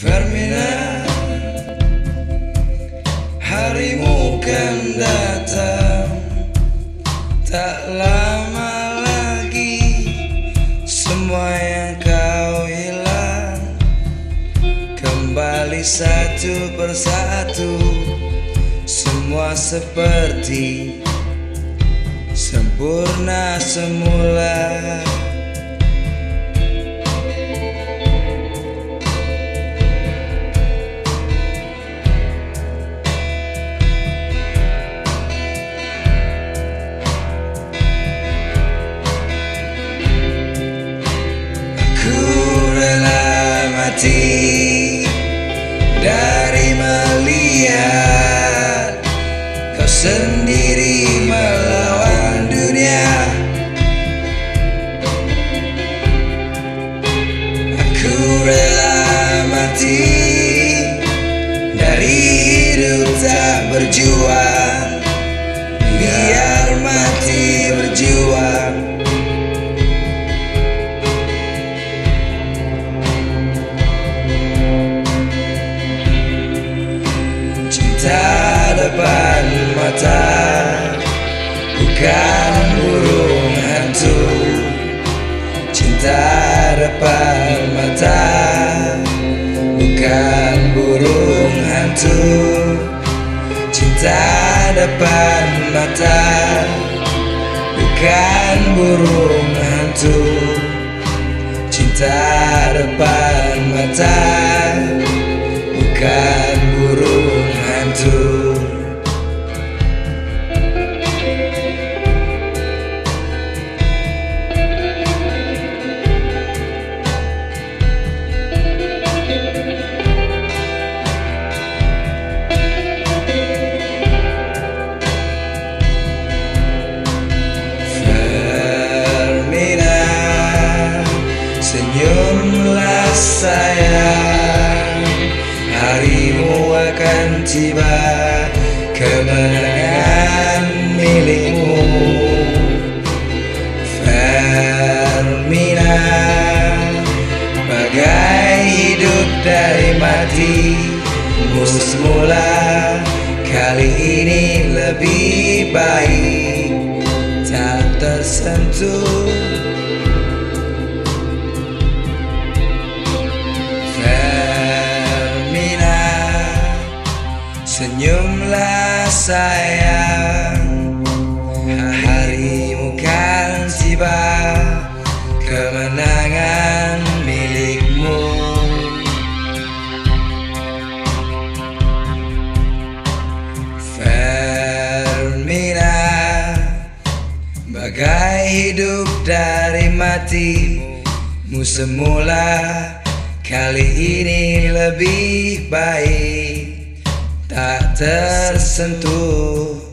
Fermina Harimu kan datang. Tak lama lagi Semua yang kau hilang. Kembali satu persatu Semua seperti Sempurna semula sendiri melawan dunia. Aku rela mati dari hidup tak berjuang, biar mati berjuang. Depan mata. Bukan burung hantu. Cinta depan mata. Bukan burung hantu. Cinta depan mata. Bukan burung hantu. Cinta depan mata akan tiba Kemenangan milikmu. Fermina Bagai hidup dari mati Semula Kali ini lebih baik. Tak tersentuh Senyumlah sayang Harimu kan tiba Kemenangan milikmu. Fermina Bagai hidup dari matimu semula Kali ini lebih baik tak tersentuh